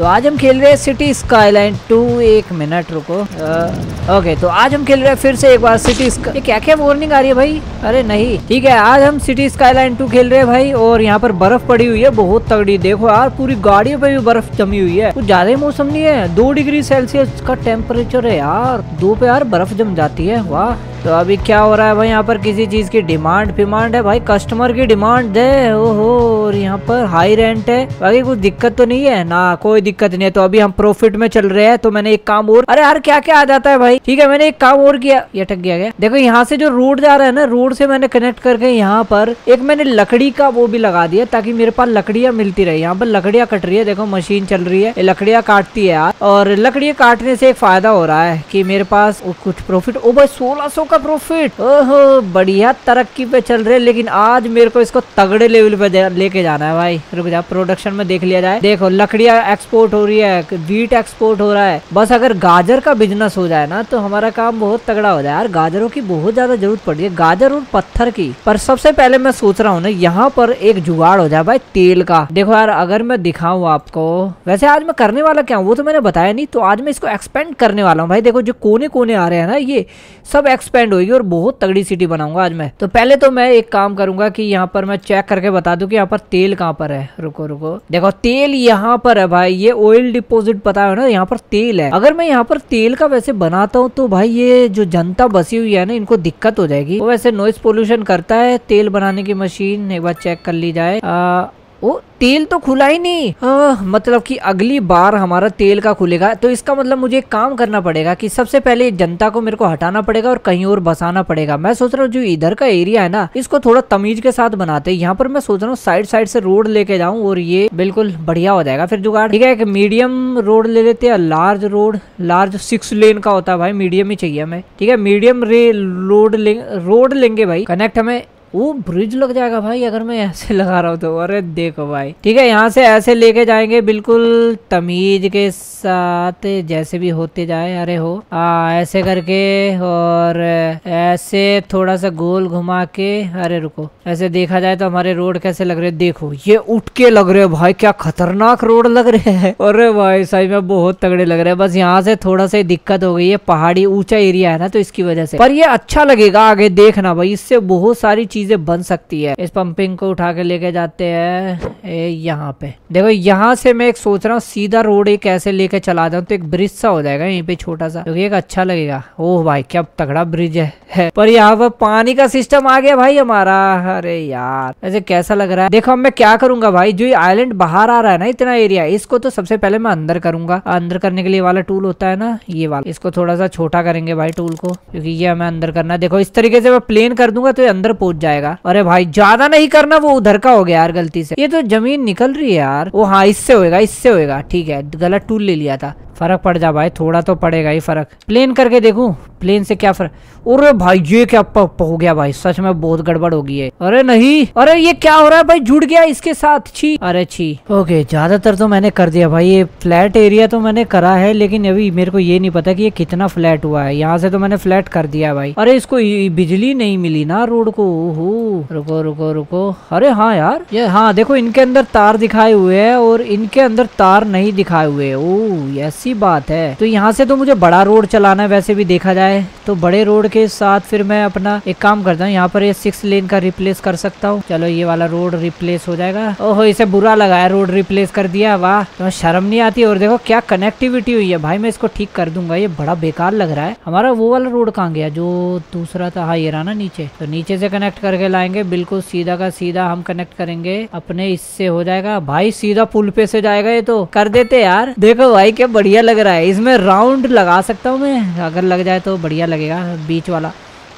तो आज हम खेल रहे हैं सिटी स्काईलाइन टू। एक मिनट रुको। आ, ओके तो आज हम खेल रहे हैं फिर से एक बार सिटी ये क्या क्या वार्निंग आ रही है भाई? अरे नहीं। ठीक है आज हम सिटी स्काईलाइन टू खेल रहे हैं भाई और यहाँ पर बर्फ़ पड़ी हुई है बहुत तगड़ी। देखो यार पूरी गाड़ियों पे भी बर्फ़ जमी हुई है। कुछ ज़्यादा ही मौसम नहीं है। दो डिग्री सेल्सियस का टेम्परेचर है यार। दो पे यार बर्फ़ जम जाती है। वाह। तो अभी क्या हो रहा है भाई? यहाँ पर किसी चीज़ की डिमांड, फिमांड है भाई? कस्टमर की डिमांड दे। ओहो, और यहाँ पर हाई रेंट है। बाकी कुछ दिक्कत तो नहीं है? ना, कोई दिक्कत नहीं है। तो अभी हम प्रॉफिट में चल रहे हैं तो मैंने एक काम और अरे यार क्या क्या आ जाता है भाई? ठीक है, मैंने एक काम और किया। ये अटक गया गया देखो, यहाँ से जो रोड जा रहा है ना रोड से मैंने कनेक्ट करके यहाँ पर एक मैंने लकड़ी का वो भी लगा दिया, ताकि मेरे पास लकड़ियाँ मिलती रहे। यहाँ पर लकड़ियाँ कट रही है। देखो मशीन चल रही है। लकड़ियाँ काटती है यार। और लकड़ियाँ काटने से एक फ़ायदा हो रहा है की मेरे पास कुछ प्रॉफिट ओ भाई, सोलह का प्रॉफिट ओहो, बढ़िया तरक्की पे चल रहे लेकिन आज मेरे को इसको तगड़े लेवल पे लेके जाना है भाई। रुक जा प्रोडक्शन में देख लिया जाए। देखो, लकड़िया एक्सपोर्ट हो रही है वीट एक्सपोर्ट हो रहा है। बस अगर गाजर का बिज़नेस हो जाए ना तो हमारा काम बहुत तगड़ा हो जाए। यार, गाजरों की बहुत ज़्यादा ज़रूरत पड़ रही है, गाजर और पत्थर की। पर सबसे पहले मैं सोच रहा हूँ ना, यहाँ पर एक जुगाड़ हो जाए भाई, तेल का। देखो यार, अगर मैं दिखाऊँ आपको, वैसे आज मैं करने वाला क्या हूँ, वो तो मैंने बताया नहीं तो आज मैं इसको एक्सपेंड करने वाला हूँ। भाई, देखो, जो कोने कोने आ रहे हैं ना, ये सब एक्सपेंड होगी और बहुत तगड़ी सिटी बनाऊँगा आज मैं। तो पहले तो मैं एक काम करूँगा कि यहाँ पर मैं चेक करके बता दूँ कि यहाँ पर तेल कहाँ पर है। रुको रुको। देखो तेल यहाँ पर है भाई ये ऑयल डिपोजिट पता है ना यहाँ पर तेल है। अगर मैं यहाँ पर तेल का वैसे बनाता हूँ तो भाई ये जो जनता बसी हुई है ना इनको दिक्कत हो जाएगी। वो वैसे नॉइस पोल्यूशन करता है तेल बनाने की मशीन एक बार चेक कर ली जाए। आ, ओ तेल तो खुला ही नहीं। आ, मतलब कि अगली बार हमारा तेल का खुलेगा तो इसका मतलब मुझे काम करना पड़ेगा कि सबसे पहले जनता को मेरे को हटाना पड़ेगा और कहीं और बसाना पड़ेगा। मैं सोच रहा हूँ जो इधर का एरिया है ना इसको थोड़ा तमीज के साथ बनाते हैं। यहाँ पर मैं सोच रहा हूँ साइड साइड से रोड लेके जाऊँ और ये बिल्कुल बढ़िया हो जाएगा। फिर जुगाड़ ठीक है एक मीडियम रोड ले लेते हैं large road large six lane का होता है भाई मीडियम ही चाहिए हमें। ठीक है मीडियम रे रोड रोड लेंगे भाई कनेक्ट हमें वो ब्रिज लग जाएगा भाई अगर मैं ऐसे लगा रहा हूँ तो। अरे देखो भाई। ठीक है यहाँ से ऐसे लेके जाएँगे बिल्कुल तमीज के साथ जैसे भी होते जाए। अरे हो। आ, ऐसे करके और ऐसे थोड़ा सा गोल घुमा के। अरे रुको ऐसे देखा जाए तो हमारे रोड कैसे लग रहे देखो ये उठ के लग रहे भाई क्या खतरनाक रोड लग रहे है। अरे भाई सही में बहुत तगड़े लग रहे हैं। बस यहाँ से थोड़ा सा दिक्कत हो गई है। पहाड़ी ऊँचा एरिया है ना तो इसकी वजह से। पर ये अच्छा लगेगा आगे देखना भाई इससे बहुत सारी चीज़ चीज़ें बन सकती है। इस पंपिंग को उठा के लेके जाते हैं। यहाँ पे। देखो यहाँ से मैं एक सोच रहा हूँ सीधा रोड एक ऐसे लेके चला जाऊँ तो एक ब्रिज सा हो जाएगा यहीं पे छोटा सा क्योंकि तो एक अच्छा लगेगा। ओह भाई क्या तगड़ा ब्रिज है, है। पर यहाँ पर पानी का सिस्टम आ गया भाई हमारा। अरे यार ऐसे कैसा लग रहा है? देखो मैं क्या करूँगा भाई? जो आइलैंड बाहर आ रहा है ना इतना एरिया इसको तो सबसे पहले मैं अंदर करूँगा। अंदर करने के लिए वाला टूल होता है ना ये वाला। इसको थोड़ा सा छोटा करेंगे भाई टूल को क्योंकि ये हमें अंदर करना है। देखो इस तरीके से मैं प्लेन कर दूँगा तो ये अंदर पहुँच जाएगा। जाएगा। अरे भाई, ज़्यादा नहीं करना, वो उधर का हो गया यार गलती से। ये तो ज़मीन निकल रही है यार। वो हाँ इससे होएगा इससे होएगा। ठीक है, गलत टूल ले लिया था। फ़र्क पड़ जा भाई, थोड़ा तो पड़ेगा ही फ़र्क। प्लेन करके देखूँ प्लेन से क्या फ़र्क? अरे भाई, ये क्या हो गया भाई, सच में बहुत गड़बड़ हो गई है। अरे नहीं, अरे ये क्या हो रहा है भाई, जुड़ गया इसके साथ, छी। अरे छी। ओके, ज़्यादातर तो मैंने कर दिया भाई, ये फ्लैट एरिया तो मैंने करा है, लेकिन अभी मेरे को ये नहीं पता कि ये कितना फ्लैट हुआ है। यहाँ से तो मैंने फ्लैट कर दिया भाई। अरे इसको बिजली नहीं मिली ना रोड को, ओहो। रुको रुको रुको। अरे हाँ यार, ये हाँ देखो इनके अंदर तार दिखाए हुए है और इनके अंदर तार नहीं दिखाए हुए ओ ऐसी बात है। तो यहाँ से तो मुझे बड़ा रोड चलाना है, वैसे भी देखा जाए तो बड़े रोड के साथ फिर मैं अपना एक काम करता हूँ। यहाँ पर ये सिक्स लेन का रिप्लेस कर सकता हूँ। चलो ये वाला रोड रिप्लेस हो जाएगा। ओहो, इसे बुरा लगाया रोड रिप्लेस कर दिया। वाह तो शर्म नहीं आती? और देखो, क्या कनेक्टिविटी हुई है भाई, मैं इसको ठीक कर दूँगा। ये बड़ा बेकार लग रहा है। हमारा वो वाला रोड कहाँ गया? जो दूसरा था। हाँ ये रहा ना नीचे। तो नीचे से कनेक्ट करके लाएँगे। बिल्कुल सीधा का सीधा हम कनेक्ट करेंगे। अपने इससे हो जाएगा। भाई, सीधा पुल पे से जाएगा ये तो। कर देते यार। देखो भाई, क्या बढ़िया लग रहा है। इसमें राउंड लगा सकता हूँ मैं। अगर लग जाए तो बढ़िया लगेगा, बीच वाला।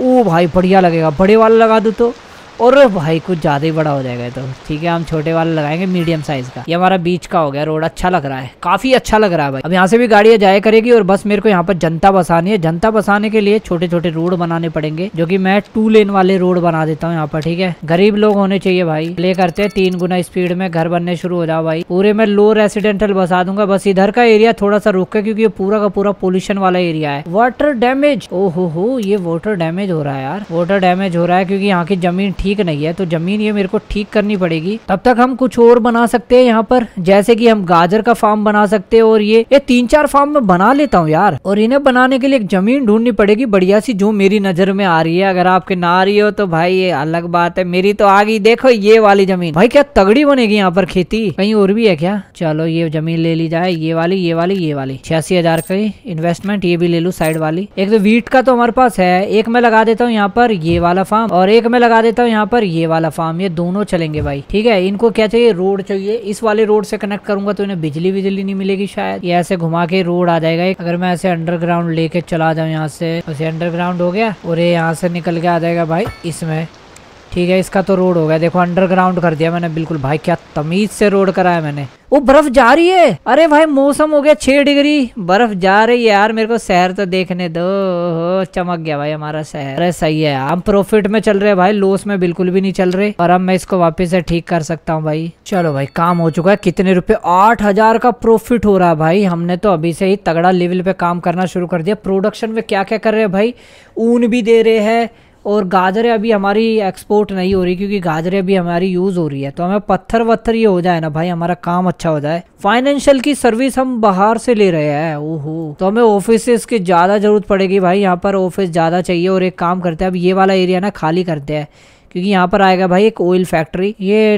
ओ भाई, बढ़िया लगेगा। बड़े वाला लगा दो तो। और भाई कुछ ज़्यादा ही बड़ा हो जाएगा तो। ठीक है, हम छोटे वाला लगाएँगे मीडियम साइज़ का। ये हमारा बीच का हो गया रोड अच्छा लग रहा है। काफ़ी अच्छा लग रहा है भाई। अब यहाँ से भी गाड़ियाँ जाया करेगी और बस मेरे को यहाँ पर जनता बसानी है। जनता बसाने के लिए छोटे छोटे रोड बनाने पड़ेंगे, जो की मैं टू लेन वाले रोड बना देता हूँ यहाँ पर, ठीक है? गरीब लोग होने चाहिए भाई। प्ले करते हैं तीन गुना स्पीड में, घर बनने शुरू हो जाओ भाई। पूरे में लो रेसिडेंटल बसा दूँगा। बस इधर का एरिया थोड़ा सा रुक है क्योंकि ये पूरा का पूरा पोल्यूशन वाला एरिया है। वाटर डैमेज ओ हो ये वाटर डैमेज हो रहा है यार। वाटर डैमेज हो रहा है, क्योंकि यहाँ की ज़मीन ठीक ठीक नहीं है तो ज़मीन ये मेरे को ठीक करनी पड़ेगी। तब तक हम कुछ और बना सकते हैं यहाँ पर, जैसे कि हम गाजर का फार्म बना सकते हैं और ये ये तीन चार फार्म में बना लेता हूँ यार। और इन्हें बनाने के लिए एक ज़मीन ढूंढनी पड़ेगी, बढ़िया सी जो मेरी नज़र में आ रही है। अगर आपके ना आ रही हो तो भाई ये अलग बात है, मेरी तो आ गई, देखो ये वाली ज़मीन। भाई क्या तगड़ी बनेगी यहाँ पर खेती? कहीं और भी है क्या? चलो ये ज़मीन ले ली जाए, ये वाली ये वाली ये वाली। छियासी हज़ार की इन्वेस्टमेंट ये भी ले लू साइड वाली। एक तो वीट का तो हमारे पास है, एक मैं लगा देता हूँ यहाँ पर, ये वाला फार्म और एक मैं लगा देता हूँ यहाँ पर ये वाला फार्म ये दोनों चलेंगे भाई। ठीक है, इनको क्या चाहिए? रोड चाहिए। इस वाले रोड से कनेक्ट करूँगा तो इन्हें बिजली बिजली नहीं मिलेगी शायद। ये ऐसे घुमा के रोड आ जाएगा अगर मैं ऐसे अंडरग्राउंड लेके चला जाऊँ यहाँ से अंडरग्राउंड हो गया और ये यहाँ से निकल के आ जाएगा भाई इसमें। ठीक है, इसका तो रोड हो गया। देखो अंडरग्राउंड कर दिया मैंने, बिल्कुल। भाई, क्या तमीज से रोड कराया मैंने। वो बर्फ़ जा रही है? अरे भाई, मौसम हो गया छह डिग्री। बर्फ़ जा रही है यार, मेरे को शहर तो देखने दो। चमक गया भाई हमारा शहर। अरे, सही है हम प्रॉफिट में चल रहे हैं भाई लॉस में बिल्कुल भी नहीं चल रहे। और अब मैं इसको वापस से ठीक कर सकता हूँ भाई। चलो भाई, काम हो चुका है। कितने रुपए आठ हज़ार का प्रॉफिट हो रहा है भाई। हमने तो अभी से ही तगड़ा लेवल पे काम करना शुरू कर दिया। प्रोडक्शन में क्या क्या कर रहे हैं भाई? ऊन भी दे रहे हैं। और गाजरें अभी हमारी एक्सपोर्ट नहीं हो रही क्योंकि गाजरें अभी हमारी यूज़ हो रही है। तो हमें पत्थर वत्थर ये हो जाए ना भाई, हमारा काम अच्छा हो जाए। फाइनेंशियल की सर्विस हम बाहर से ले रहे हैं। ओहो। तो हमें ऑफ़िस की ज़्यादा ज़रूरत पड़ेगी भाई। यहाँ पर ऑफ़िस ज़्यादा चाहिए और एक काम करते हैं, अब ये वाला एरिया ना खाली करते हैं। क्योंकि यहाँ पर आएगा भाई एक ऑयल फैक्ट्री ये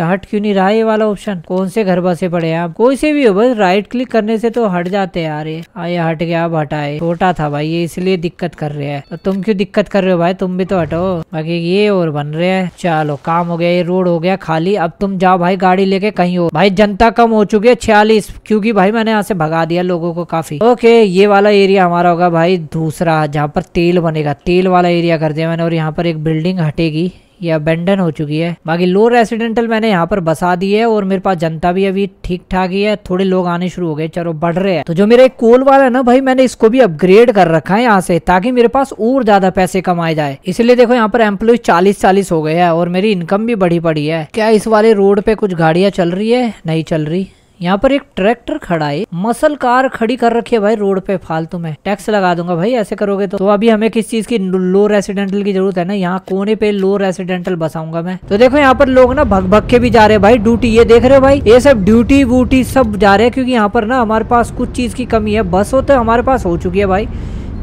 हट क्यों नहीं रहा ये वाला ऑप्शन कौन से घर बसे पड़े हैं आप? कोई से भी हो, बस राइट क्लिक करने से तो हट जाते हैं यार ये। ये हट गया, अब हटाए। छोटा था भाई, ये इसलिए दिक्कत कर रहे हैं। तो तुम क्यों दिक्कत कर रहे हो भाई? तुम भी तो हटो। बाकी ये और बन रहे हैं। चलो, काम हो गया, ये रोड हो गया खाली। अब तुम जाओ भाई गाड़ी लेके कहीं हो भाई जनता कम हो चुकी है छियालीस, क्योंकि भाई मैंने यहाँ से भगा दिया लोगों को काफ़ी। ओके, ये वाला एरिया हमारा होगा भाई दूसरा, जहाँ पर तेल बनेगा। तेल वाला एरिया कर दिया मैंने और यहाँ पर एक बिल्डिंग हटेगी। ये अबेंडन हो चुकी है। बाकी लो रेसिडेंटल मैंने यहाँ पर बसा दी है और मेरे पास जनता भी अभी ठीक ठाक ही है। थोड़े लोग आने शुरू हो गए, चलो बढ़ रहे हैं। तो जो मेरा एक कोल वाला है ना भाई, मैंने इसको भी अपग्रेड कर रखा है यहाँ से, ताकि मेरे पास और ज़्यादा पैसे कमाए जाए। इसलिए देखो यहाँ पर एम्प्लॉय चालीस चालीस हो गए है और मेरी इनकम भी बढ़ी पड़ी है। क्या इस वाले रोड पे कुछ गाड़ियाँ चल रही है? नहीं चल रही। यहाँ पर एक ट्रैक्टर खड़ा है। मसल कार खड़ी कर रखी है भाई रोड पे फालतू में। टैक्स लगा दूँगा भाई ऐसे करोगे तो, तो अभी हमें किस चीज़ की लो रेसिडेंटल की ज़रूरत है ना? यहाँ कोने पे लो रेसिडेंटल बसाऊँगा मैं। तो देखो यहाँ पर लोग ना भग भग के भी जा रहे हैं भाई। ड्यूटी ये देख रहे हो भाई? ये सब ड्यूटी वूटी सब जा रहे हैं क्योंकि यहाँ पर ना हमारे पास कुछ चीज़ की कमी है। बस होते तो हमारे पास हो चुकी है भाई।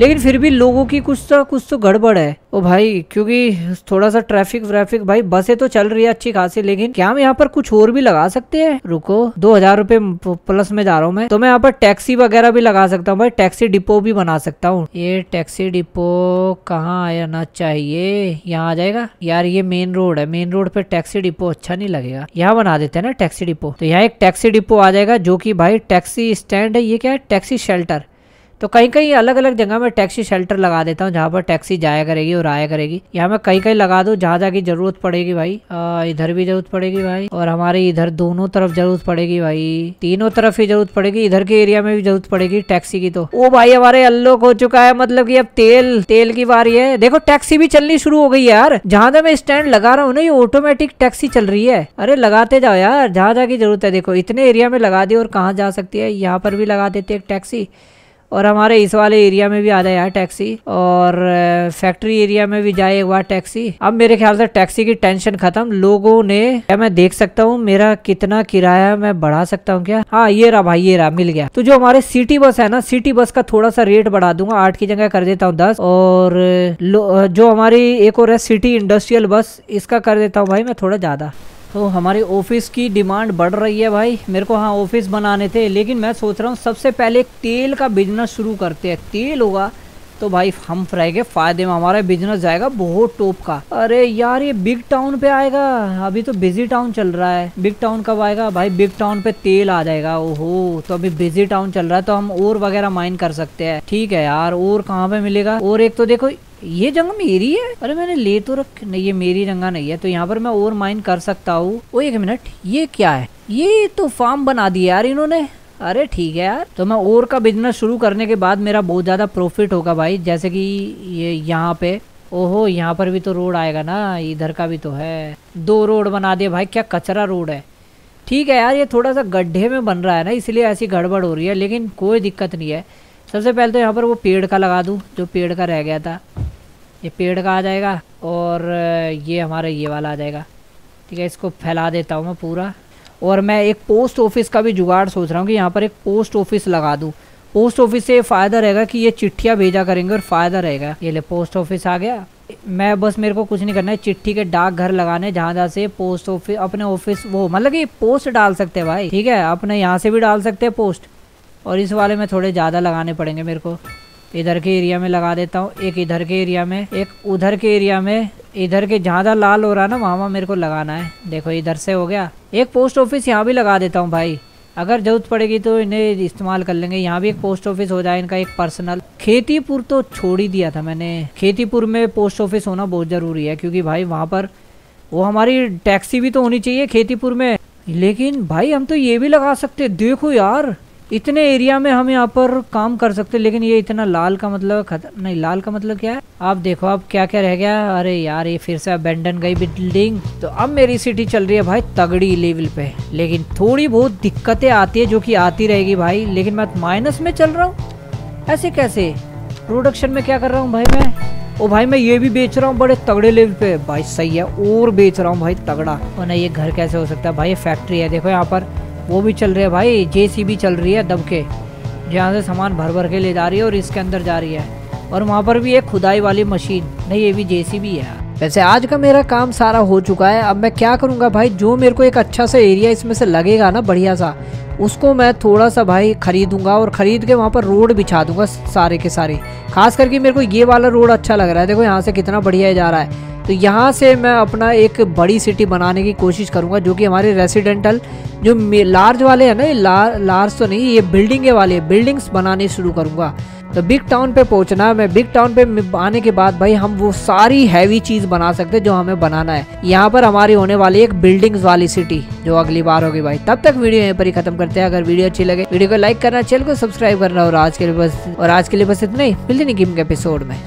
लेकिन फिर भी लोगों की कुछ तो कुछ तो गड़बड़ है। ओ भाई, क्योंकि थोड़ा सा ट्रैफ़िक व्रैफिक भाई, बसें तो चल रही है अच्छी खासी, लेकिन क्या हम यहाँ पर कुछ और भी लगा सकते हैं? रुको, दो हज़ार रूपए प्लस में जा रहा हूँ मैं। तो मैं यहाँ पर टैक्सी वगैरह भी लगा सकता हूँ, भाई टैक्सी डिपो भी बना सकता हूँ। ये टैक्सी डिपो कहाँ आना चाहिए? यहाँ आ जाएगा? यार, ये मेन रोड है। मेन रोड पे टैक्सी डिपो अच्छा नहीं लगेगा। यहाँ बना देते हैं ना टैक्सी डिपो तो यहाँ एक टैक्सी डिपो आ जाएगा, जो की भाई टैक्सी स्टैंड है। ये क्या है? टैक्सी शेल्टर तो कहीं कहीं अलग अलग जगह में टैक्सी शेल्टर लगा देता हूँ, जहाँ पर टैक्सी जाया करेगी और आया करेगी। यहाँ मैं कहीं कहीं लगा दूँ, जहाँ जहाँ की ज़रूरत पड़ेगी भाई। इधर भी ज़रूरत पड़ेगी भाई और हमारे इधर दोनों तरफ़ ज़रूरत पड़ेगी भाई। तीनों तरफ़ ही ज़रूरत पड़ेगी, इधर के एरिया में भी ज़रूरत पड़ेगी टैक्सी की तो। ओ भाई, हमारे अल्लोक हो चुका है मतलब की अब तेल तेल की बारी है। देखो, टैक्सी भी चलनी शुरू हो गई यार। जहाँ जहाँ मैं स्टैंड लगा रहा हूँ ना, ये ऑटोमेटिक टैक्सी चल रही है। अरे, लगाते जाओ यार, जहाँ जहाँ की ज़रूरत है। देखो, इतने एरिया में लगा दी और कहाँ जा सकती है? यहाँ पर भी लगा देते एक टैक्सी। और हमारे इस वाले एरिया में भी आ जाए यार टैक्सी और फैक्ट्री एरिया में भी जाए एक बार टैक्सी। अब मेरे ख्याल से टैक्सी की टेंशन खत्म। लोगों ने, क्या मैं देख सकता हूँ, मेरा कितना किराया मैं बढ़ा सकता हूँ क्या? हाँ ये रहा भाई, ये रहा, मिल गया। तो जो हमारे सिटी बस है ना, सिटी बस का थोड़ा सा रेट बढ़ा दूँगा। आठ की जगह कर देता हूँ दस और जो हमारी एक और है सिटी इंडस्ट्रियल बस, इसका कर देता हूँ भाई मैं थोड़ा ज़्यादा। तो हमारे ऑफ़िस की डिमांड बढ़ रही है भाई। मेरे को हाँ ऑफ़िस बनाने थे, लेकिन मैं सोच रहा हूँ सबसे पहले तेल का बिज़नेस शुरू करते हैं। तेल होगा तो भाई हम रहेंगे फ़ायदे में, हमारा बिज़नेस जाएगा बहुत टॉप का। अरे यार, ये बिग टाउन पे आएगा। अभी तो बिज़ी टाउन चल रहा है। बिग टाउन कब आएगा? भाई बिग टाउन पे तेल आ जाएगा। ओहो तो अभी बिज़ी टाउन चल रहा है तो हम और वगैरह माइन कर सकते हैं। ठीक है यार, और कहाँ पे मिलेगा? और एक तो देखो ये जगह मेरी है? अरे मैंने ले तो रख नहीं, ये मेरी जगह नहीं है तो यहाँ पर मैं और माइन कर सकता हूँ। वो एक मिनट ये क्या है? ये तो फार्म बना दिया यार इन्होंने। अरे ठीक है यार तो मैं और का बिज़नेस शुरू करने के बाद मेरा बहुत ज़्यादा प्रॉफिट होगा भाई, जैसे कि ये यहाँ पे। ओहो, यहाँ पर भी तो रोड आएगा ना, इधर का भी तो है। दो रोड बना दिए भाई, क्या कचरा रोड है? ठीक है यार, ये थोड़ा सा गड्ढे में बन रहा है ना, इसलिए ऐसी गड़बड़ हो रही है, लेकिन कोई दिक्कत नहीं है। सबसे पहले तो यहाँ पर वो पेड़ का लगा दूँ, जो पेड़ का रह गया था। ये पेड़ का आ जाएगा और ये हमारा ये वाला आ जाएगा। ठीक है, इसको फैला देता हूँ मैं पूरा। और मैं एक पोस्ट ऑफ़िस का भी जुगाड़ सोच रहा हूँ कि यहाँ पर एक पोस्ट ऑफ़िस लगा दूँ। पोस्ट ऑफ़िस से फ़ायदा रहेगा कि ये चिट्ठियाँ भेजा करेंगे और फ़ायदा रहेगा। ये ले, पोस्ट ऑफ़िस आ गया। मैं बस मेरे को कुछ नहीं करना है, चिट्ठी के डाक घर लगाने जहाँ जहाँ से पोस्ट ऑफ़िस अपने ऑफ़िस वो मतलब कि पोस्ट डाल सकते हैं भाई। ठीक है, अपने यहाँ से भी डाल सकते हैं पोस्ट। और इस वाले में थोड़े ज़्यादा लगाने पड़ेंगे मेरे को। इधर के एरिया में लगा देता हूँ, एक इधर के एरिया में, एक उधर के एरिया में। इधर के ज़्यादा लाल हो रहा है ना, वहाँ मेरे को लगाना है। देखो, इधर से हो गया। एक पोस्ट ऑफ़िस यहाँ भी लगा देता हूँ भाई। अगर ज़रूरत पड़ेगी तो इन्हें इस्तेमाल कर लेंगे। यहाँ भी एक पोस्ट ऑफ़िस हो जाए, इनका एक पर्सनल खेतीपुर तो छोड़ ही दिया था मैंने। खेतीपुर में पोस्ट ऑफ़िस होना बहुत ज़रूरी है, क्योंकि भाई वहाँ पर वो हमारी टैक्सी भी तो होनी चाहिए खेतीपुर में। लेकिन भाई, हम तो ये भी लगा सकते देखो यार इतने एरिया में हम यहाँ पर काम कर सकते, लेकिन ये इतना लाल का मतलब खतर नहीं, लाल का मतलब क्या है? आप देखो, आप क्या क्या रह गया? अरे यार, ये फिर से अबेंडन गई बिल्डिंग तो अब मेरी सिटी चल रही है भाई तगड़ी लेवल पे। लेकिन थोड़ी बहुत दिक्कतें आती है जो कि आती रहेगी भाई। लेकिन मैं माइनस में चल रहा हूँ। ऐसे कैसे? प्रोडक्शन में क्या कर रहा हूँ भाई मैं? ओ भाई मैं ये भी बेच रहा हूँ बड़े तगड़े लेवल पे। भाई सही है, और बेच रहा हूँ भाई तगड़ा। और ना ये घर कैसे हो सकता है? भाई, ये फैक्ट्री है, देखो यहाँ पर। वो भी चल रही है भाई जेसीबी चल रही है दब के। जहाँ से सामान भर भर के ले जा रही है और इसके अंदर जा रही है। और वहाँ पर भी एक खुदाई वाली मशीन, नहीं, ये भी जेसीबी है। वैसे आज का मेरा काम सारा हो चुका है, अब मैं क्या करूँगा भाई? जो मेरे को एक अच्छा सा एरिया इसमें से लगेगा ना बढ़िया सा, उसको मैं थोड़ा सा भाई खरीदूँगा और ख़रीद के वहाँ पर रोड बिछा दूँगा सारे के सारे। खास करके मेरे को ये वाला रोड अच्छा लग रहा है। देखो यहाँ से कितना बढ़िया जा रहा है। तो यहाँ से मैं अपना एक बड़ी सिटी बनाने की कोशिश करूँगा जो कि हमारे रेसिडेंटल जो लार्ज वाले हैं ना ये लार, लार्ज तो नहीं ये बिल्डिंगे वाले बिल्डिंग्स बनाने शुरू करूँगा। तो बिग टाउन पे पहुँचना मैं बिग टाउन पे आने के बाद भाई हम वो सारी हैवी चीज़ बना सकते हैं जो हमें बनाना है। यहाँ पर हमारी होने वाली एक बिल्डिंग्स वाली सिटी जो अगली बार होगी भाई। तब तक वीडियो यहीं पर ही खत्म करते हैं। अगर वीडियो अच्छी लगे वीडियो को लाइक करना चैनल को सब्सक्राइब करना और आज के लिए बस और आज के लिए बस इतना ही। मिलते नहीं गेम के एपिसोड में।